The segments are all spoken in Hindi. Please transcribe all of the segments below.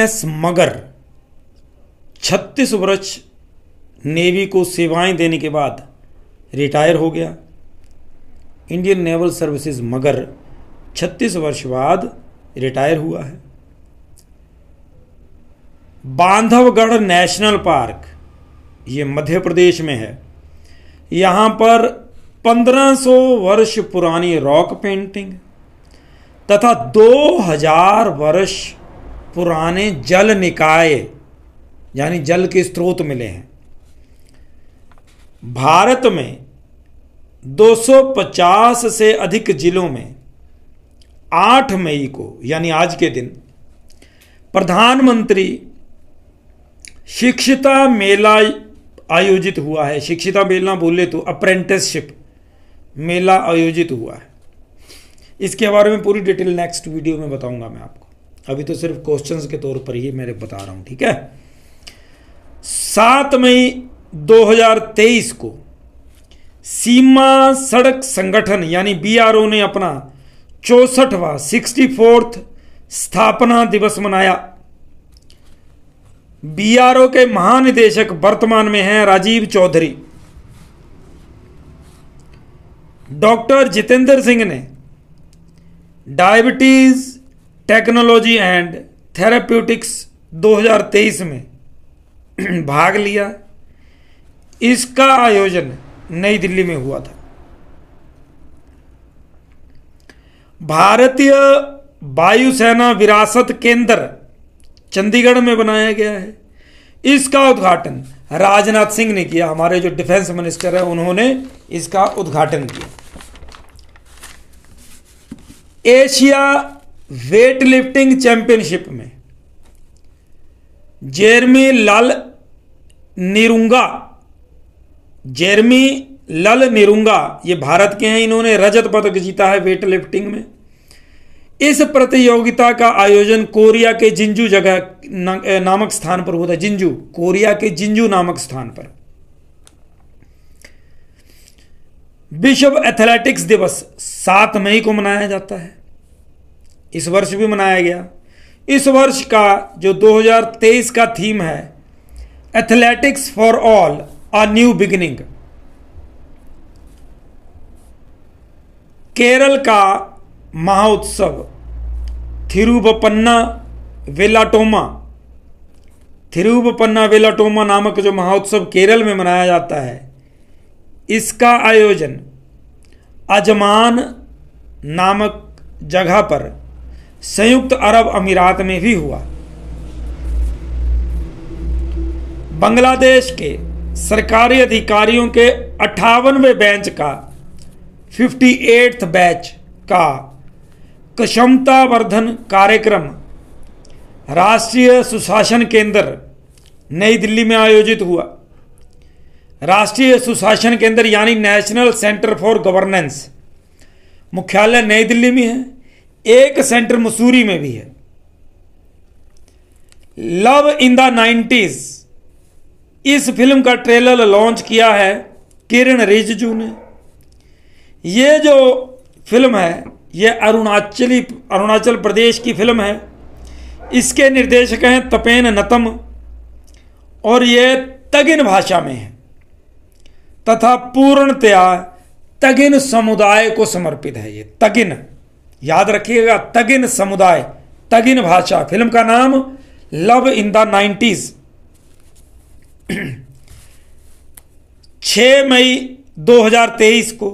एस मगर 36 वर्ष नेवी को सेवाएँ देने के बाद रिटायर हो गया। इंडियन नेवल सर्विसेज़, मगर 36 वर्ष बाद रिटायर हुआ है। बांधवगढ़ नेशनल पार्क, ये मध्य प्रदेश में है। यहाँ पर 1500 वर्ष पुरानी रॉक पेंटिंग तथा 2000 वर्ष पुराने जल निकाय, यानी जल के स्रोत मिले हैं। भारत में 250 से अधिक जिलों में 8 मई को, यानी आज के दिन, प्रधानमंत्री शिक्षिता मेला आयोजित हुआ है। शिक्षिता मेला बोले तो अप्रेंटिसशिप मेला आयोजित हुआ है। इसके बारे में पूरी डिटेल नेक्स्ट वीडियो में बताऊँगा मैं आपको। अभी तो सिर्फ़ क्वेश्चंस के तौर पर ही मेरे बता रहा हूँ, ठीक है? सात मई 2023 को सीमा सड़क संगठन, यानी बीआरओ ने अपना चौसठवा सिक्सटी फोर्थ स्थापना दिवस मनाया। बीआरओ के महानिदेशक वर्तमान में हैं राजीव चौधरी। डॉक्टर जितेंद्र सिंह ने डायबिटीज़ टेक्नोलॉजी एंड थेराप्यूटिक्स 2023 में भाग लिया। इसका आयोजन नई दिल्ली में हुआ था। भारतीय वायुसेना विरासत केंद्र चंडीगढ़ में बनाया गया है। इसका उद्घाटन राजनाथ सिंह ने किया। हमारे जो डिफेंस मिनिस्टर है, उन्होंने इसका उद्घाटन किया। एशिया वेट लिफ्टिंग चैंपियनशिप में। Jeremy Lalrinnunga. Jeremy Lalrinnunga, ये भारत के हैं, इन्होंने रजत पदक जीता है वेट लिफ्टिंग में। इस प्रतियोगिता का आयोजन कोरिया के जिंजू जगह नामक स्थान पर होता है। जिंजू, कोरिया के जिंजू नामक स्थान पर। विश्व एथलेटिक्स दिवस सात मई को मनाया जाता है। इस वर्ष भी मनाया गया। इस वर्ष का जो 2023 का थीम है athletics for all a new beginning Kerala का महोत्सव, थिरुवपन्ना वेलाटोमा। थिरुवपन्ना वेलाटोमा नामक जो महोत्सव केरल में मनाया जाता है, इसका आयोजन अजमान नामक जगह पर संयुक्त अरब अमीरात में भी हुआ। बांग्लादेश के सरकारी अधिकारियों के अट्ठावनवे बैच का, फिफ्टी एट्थ बैच का क्षमता वर्धन कार्यक्रम राष्ट्रीय सुशासन केंद्र नई दिल्ली में आयोजित हुआ। राष्ट्रीय सुशासन केंद्र यानी नेशनल सेंटर फॉर गवर्नेंस। मुख्यालय नई दिल्ली में है। एक सेंटर मसूरी में भी है। लव इन द नाइन्टीज इस फ़िल्म का ट्रेलर लॉन्च किया है किरण रिजिजू ने। ये जो फ़िल्म है, ये अरुणाचली, अरुणाचल प्रदेश की फ़िल्म है। इसके निर्देशक हैं तपेन नतम और ये तगिन भाषा में है। तथा पूर्णतया तगिन समुदाय को समर्पित है ये, तगिन। याद रखिएगा, तगिन समुदाय, तगिन भाषा, फ़िल्म का नाम लव इन द नाइन्टीज छ मई 2023 को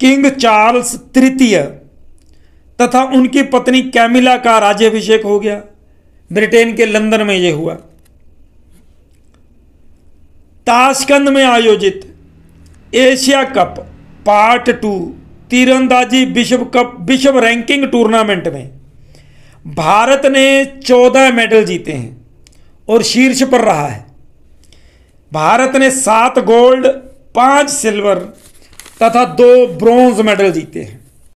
किंग चार्ल्स तृतीय तथा उनकी पत्नी कैमिला का राज्यभिषेक हो गया। ब्रिटेन के लंदन में यह हुआ। ताशकंद में आयोजित एशिया कप पार्ट टू तीरंदाजी विश्व कप, विश्व रैंकिंग टूर्नामेंट में भारत ने चौदह मेडल जीते हैं और शीर्ष पर रहा है। भारत ने सात गोल्ड, पाँच सिल्वर तथा दो ब्रॉन्ज मेडल जीते हैं।